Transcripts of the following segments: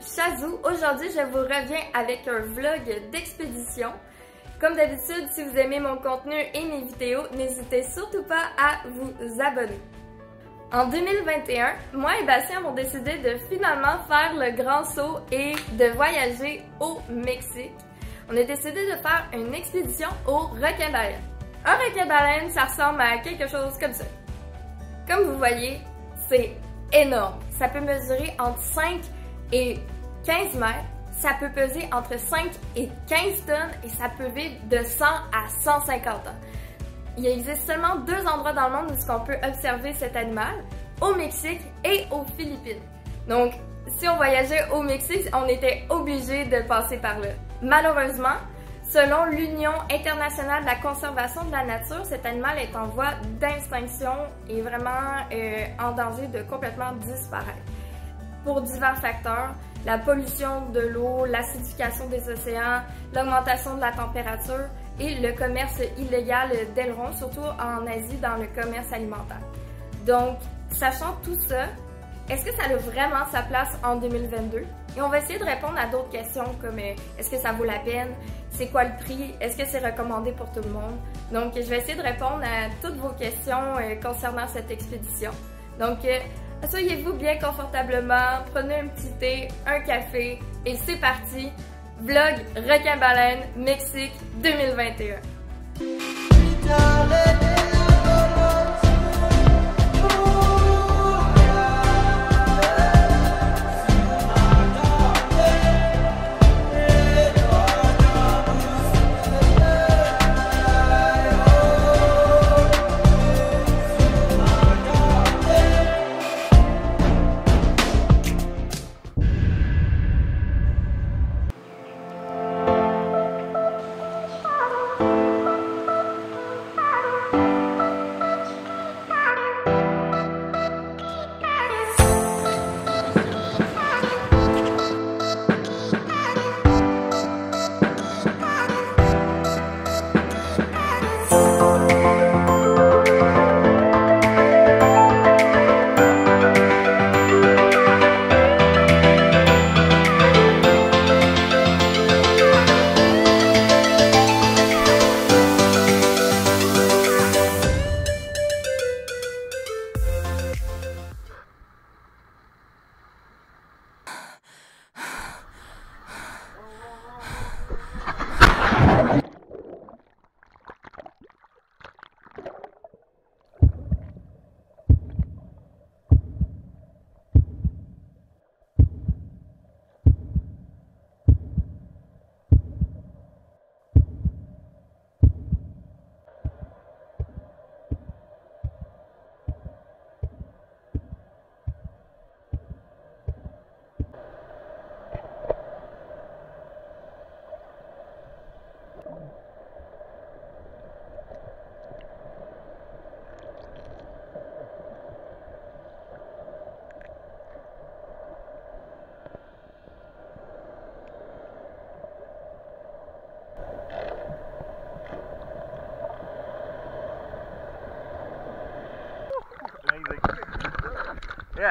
Chazou. Aujourd'hui, je vous reviens avec un vlog d'expédition. Comme d'habitude, si vous aimez mon contenu et mes vidéos, n'hésitez surtout pas à vous abonner. En 2021, moi et Bastien avons décidé de finalement faire le grand saut et de voyager au Mexique. On a décidé de faire une expédition au requin-baleine. Un requin-baleine, ça ressemble à quelque chose comme ça. Comme vous voyez, c'est énorme. Ça peut mesurer entre 5 et 15 mètres. Ça peut peser entre 5 et 15 tonnes et ça peut vivre de 100 à 150 ans. Il existe seulement deux endroits dans le monde où on peut observer cet animal, au Mexique et aux Philippines. Donc, si on voyageait au Mexique, on était obligé de passer par là. Malheureusement, selon l'Union internationale de la conservation de la nature, cet animal est en voie d'extinction et vraiment euh, en danger de complètement disparaître. Pour divers facteurs, la pollution de l'eau, l'acidification des océans, l'augmentation de la température et le commerce illégal d'ailerons, surtout en Asie dans le commerce alimentaire. Donc, sachant tout ça, est-ce que ça a vraiment sa place en 2022? Et on va essayer de répondre à d'autres questions comme euh, est-ce que ça vaut la peine? C'est quoi le prix? Est-ce que c'est recommandé pour tout le monde? Donc, je vais essayer de répondre à toutes vos questions euh, concernant cette expédition. Donc, euh, asseyez-vous bien confortablement, prenez un petit thé, un café et c'est parti! Vlog Requin-Baleine Mexique 2021.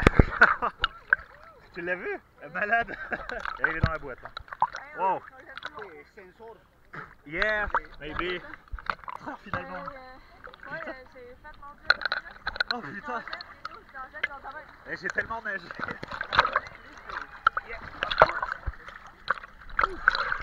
tu l'as vu? Malade. Il est dans la boîte. Là. Wow. Yeah, maybe. Oh, finalement. Ouais, j'ai fait mon dieu. Oh putain. J'ai tellement neigé. voit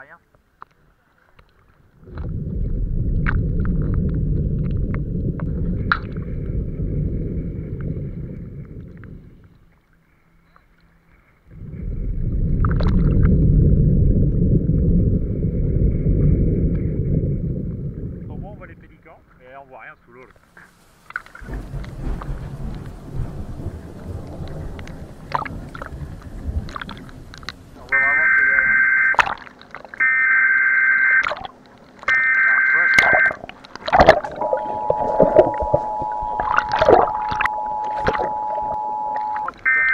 rien. Au moins on voit les pélicans, mais on voit rien sous l'eau. là. On voit vraiment que le... Ah, vache. Oh, putain.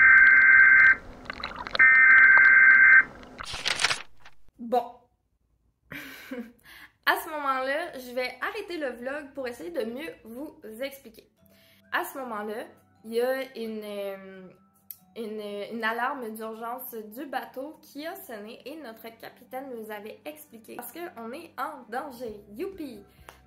Bon. à ce moment-là, je vais arrêter le vlog pour essayer de mieux vous expliquer. À ce moment-là, il y a une, euh, une, alarme d'urgence du bateau qui a sonné et notre capitaine nous avait expliqué parce qu'on est en danger. Youpi!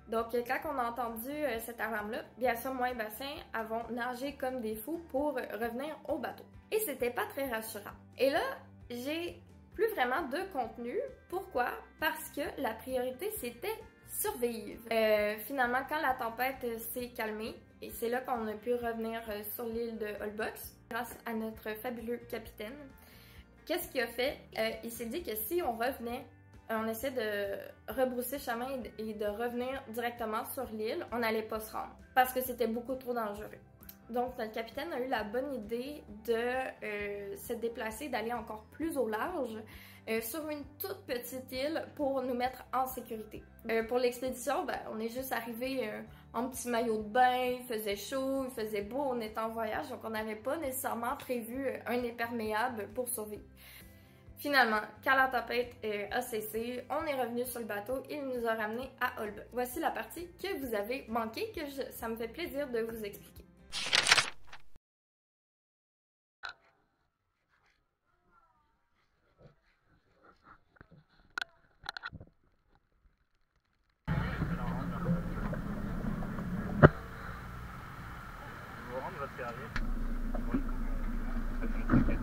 Donc, quand on a entendu euh, cette alarme-là, bien sûr, moi et Bastien avons nagé comme des fous pour revenir au bateau. Et c'était pas très rassurant. Et là, j'ai plus vraiment de contenu. Pourquoi? Parce que la priorité, c'était survivre. Euh, finalement, quand la tempête euh, s'est calmée, et c'est là qu'on a pu revenir euh, sur l'île de Holbox, grâce à notre fabuleux capitaine, qu'est-ce qu'il a fait? Il s'est dit que si on revenait, on essaie de rebrousser chemin et de revenir directement sur l'île, on n'allait pas se rendre parce que c'était beaucoup trop dangereux. Donc, notre capitaine a eu la bonne idée de euh, se déplacer, d'aller encore plus au large euh, sur une toute petite île pour nous mettre en sécurité. Euh, pour l'expédition, ben, on est juste arrivé en petit maillot de bain, il faisait chaud, il faisait beau, on était en voyage, donc on n'avait pas nécessairement prévu un imperméable pour survivre. Finalement, quand la tempête a cessé, on est revenu sur le bateau et il nous a ramenés à Holbeck. Voici la partie que vous avez manquée, que ça me fait plaisir de vous expliquer. Vous rendre votre service. Oui. Ça fait une paquette.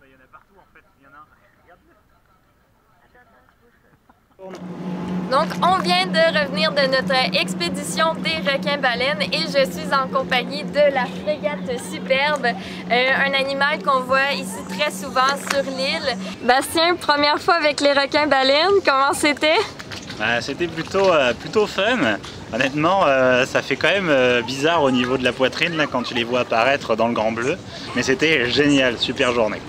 Bah, Il y en a partout en fait. Il y en a un. Regarde-le. On vient de revenir de notre expédition des requins-baleines et je suis en compagnie de la frégate Superbe, euh, un animal qu'on voit ici très souvent sur l'île. Bastien, première fois avec les requins-baleines, comment c'était? Bah, C'était plutôt, euh, plutôt fun. Honnêtement, euh, ça fait quand même bizarre au niveau de la poitrine quand tu les vois apparaître dans le grand bleu. Mais c'était génial, super journée.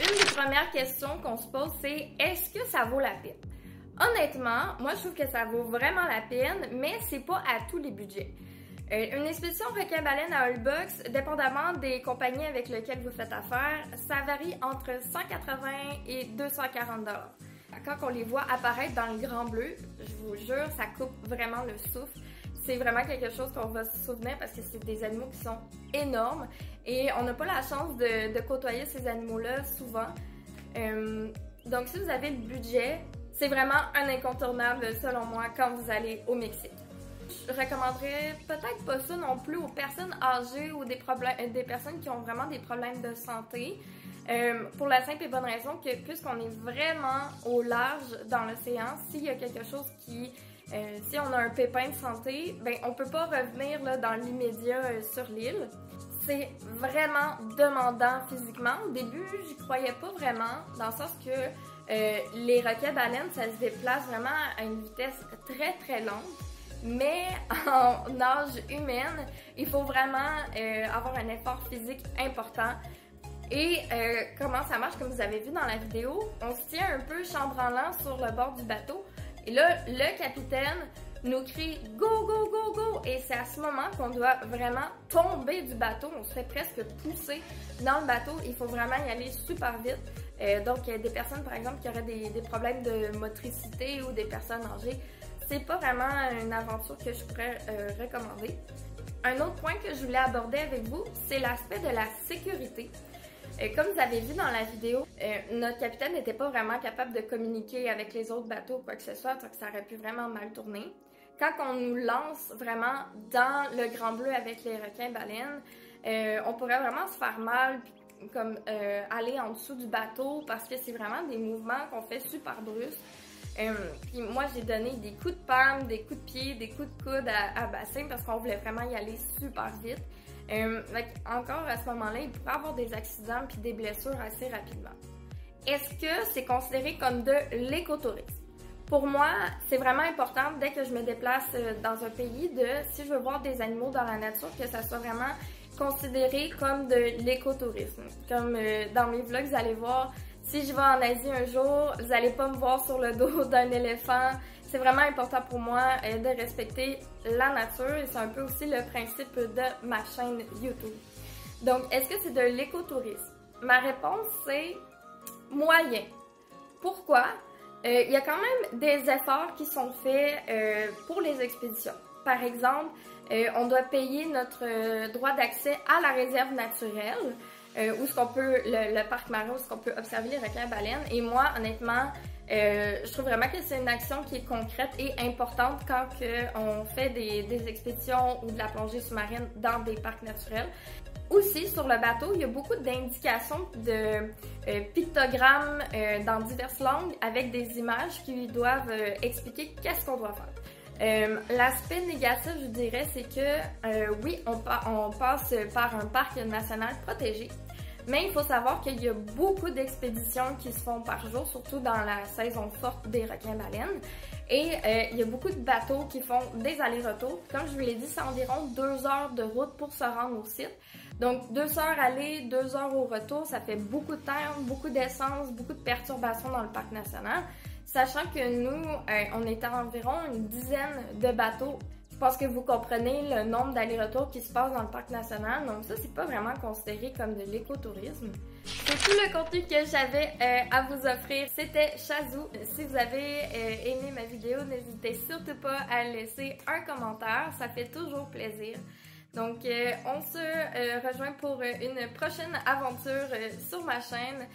Une des premières questions se pose, c'est est-ce que ça vaut la peine? Honnêtement, moi je trouve que ça vaut vraiment la peine, mais c'est pas à tous les budgets. Euh, une expédition requin-baleine à Hullbox, dépendamment des compagnies avec lesquelles vous faites affaire, ça varie entre 180 et 240 dollars. Quand on les voit apparaître dans le grand bleu, je vous jure, ça coupe vraiment le souffle. C'est vraiment quelque chose qu'on va se souvenir parce que c'est des animaux qui sont énormes et on n'a pas la chance de côtoyer ces animaux-là souvent. Euh, donc, si vous avez le budget, c'est vraiment un incontournable selon moi quand vous allez au Mexique. Je recommanderais peut-être pas ça non plus aux personnes âgées ou des, problèmes, des personnes qui ont vraiment des problèmes de santé. Euh, pour la simple et bonne raison que puisqu'on est vraiment au large dans l'océan, s'il y a quelque chose qui, euh, si on a un pépin de santé, ben on peut pas revenir là, dans l'immédiat euh, sur l'île. C'est vraiment demandant physiquement. Au début, j'y croyais pas vraiment, dans le sens que euh, les requins baleines, ça se déplace vraiment à une vitesse très très lente. Mais en nage humaine, il faut vraiment euh, avoir un effort physique important. Et euh, comment ça marche, comme vous avez vu dans la vidéo, on se tient un peu chambranlant sur le bord du bateau. Et là, le capitaine nous crie Go, go, go, go! Et c'est à ce moment qu'on doit vraiment tomber du bateau. On se fait presque pousser dans le bateau. Il faut vraiment y aller super vite. Euh, donc, a des personnes, par exemple, qui auraient des, des problèmes de motricité ou des personnes âgées, c'est pas vraiment une aventure que je pourrais euh, recommander. Un autre point que je voulais aborder avec vous, c'est l'aspect de la sécurité. Euh, comme vous avez vu dans la vidéo, euh, notre capitaine n'était pas vraiment capable de communiquer avec les autres bateaux ou quoi que ce soit, donc ça aurait pu vraiment mal tourner. Quand on nous lance vraiment dans le grand bleu avec les requins baleines, euh, on pourrait vraiment se faire mal, comme aller en dessous du bateau parce que c'est vraiment des mouvements qu'on fait super brusques. puis moi, j'ai donné des coups de palme, des coups de pied, des coups de coude à, bassin parce qu'on voulait vraiment y aller super vite. Euh, encore à ce moment-là, il pourrait avoir des accidents puis des blessures assez rapidement. Est-ce que c'est considéré comme de l'écotourisme? Pour moi, c'est vraiment important dès que je me déplace euh, dans un pays de, si je veux voir des animaux dans la nature, que ça soit vraiment considéré comme de l'écotourisme. Comme euh, dans mes vlogs, vous allez voir, si je vais en Asie un jour, vous allez pas me voir sur le dos d'un éléphant, c'est vraiment important pour moi euh, de respecter la nature et c'est un peu aussi le principe de ma chaîne YouTube. Donc, est-ce que c'est de l'écotourisme? Ma réponse, c'est moyen. Pourquoi? Euh, il y a quand même des efforts qui sont faits euh, pour les expéditions. Par exemple, on doit payer notre droit d'accès à la réserve naturelle, où ce qu'on peut, le, parc marin, où ce qu'on peut observer les requins baleines. Et moi, honnêtement, euh, je trouve vraiment que c'est une action qui est concrète et importante quand on fait des, expéditions ou de la plongée sous-marine dans des parcs naturels. Aussi, sur le bateau, il y a beaucoup d'indications de euh, pictogrammes euh, dans diverses langues avec des images qui doivent expliquer qu'est-ce qu'on doit faire. L'aspect négatif, je dirais, c'est que oui, on passe par un parc national protégé, mais il faut savoir qu'il y a beaucoup d'expéditions qui se font par jour, surtout dans la saison forte des requins-baleines. Et euh, il y a beaucoup de bateaux qui font des allers-retours. Comme je vous l'ai dit, c'est environ deux heures de route pour se rendre au site. Donc deux heures aller, deux heures au retour, ça fait beaucoup de temps, beaucoup d'essence, beaucoup de perturbations dans le parc national. Sachant que nous, euh, on était environ une dizaine de bateaux pense que vous comprenez le nombre d'allers-retours qui se passent dans le parc national. Donc ça, c'est pas vraiment considéré comme de l'écotourisme. C'est tout le contenu que j'avais euh, à vous offrir. C'était Chazou. Si vous avez euh, aimé ma vidéo, n'hésitez surtout pas à laisser un commentaire. Ça fait toujours plaisir. Donc, euh, on se rejoint pour une prochaine aventure sur ma chaîne.